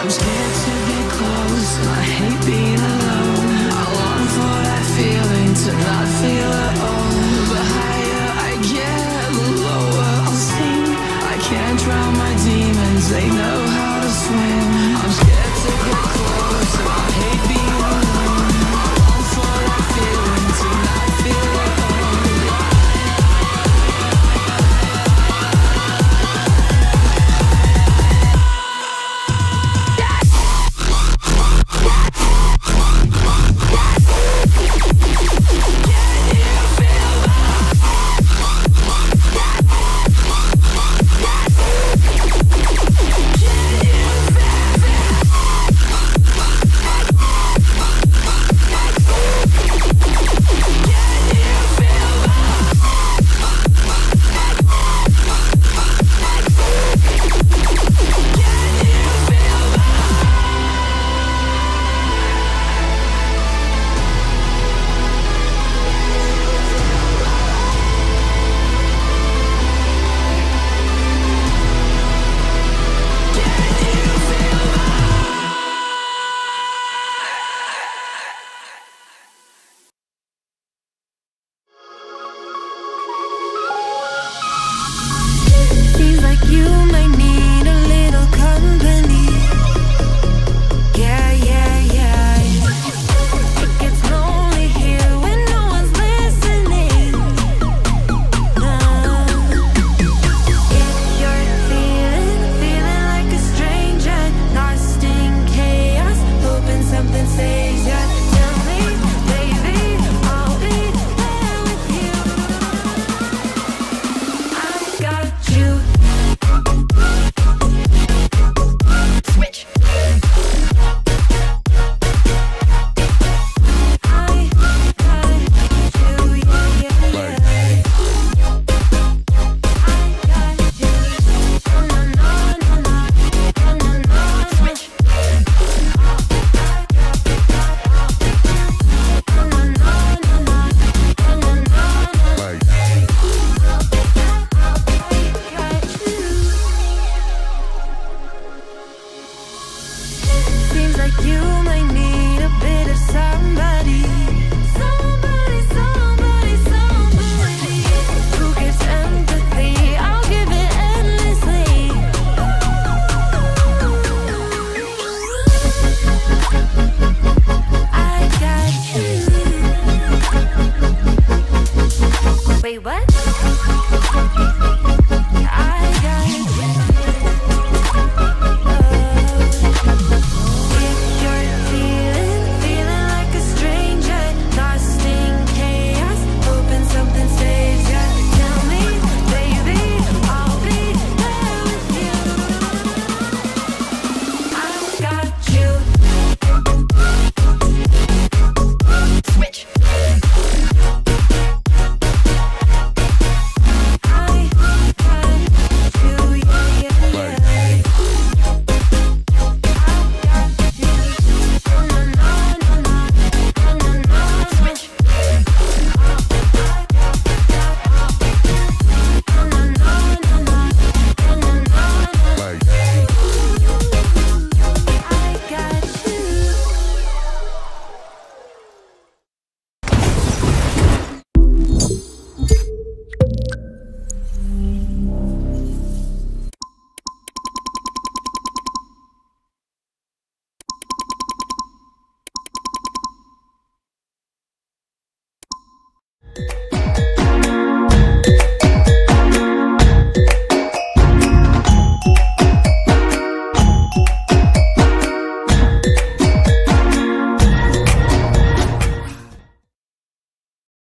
I'm scared to get close, and I hate being alone. I long for that feeling to not feel at all. The higher I get, the lower I'll sink. I can't drown my demons, they know how to swim. I'm scared to get close,